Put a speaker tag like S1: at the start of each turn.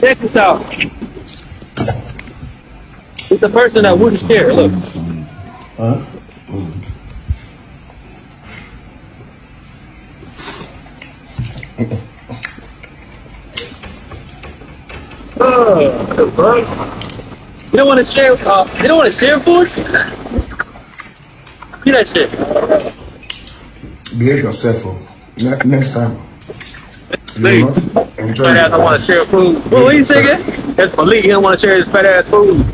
S1: Check this out. It's the person that wouldn't share. Look.
S2: Huh?
S1: Uh. You don't want to share. Uh, you don't want to share food. Get that shit.
S2: Behave yourself. Oh. Ne- next time. You know, enjoy
S1: fat ass don't want to share food. Well, what you say again? He don't want to share his fat ass food.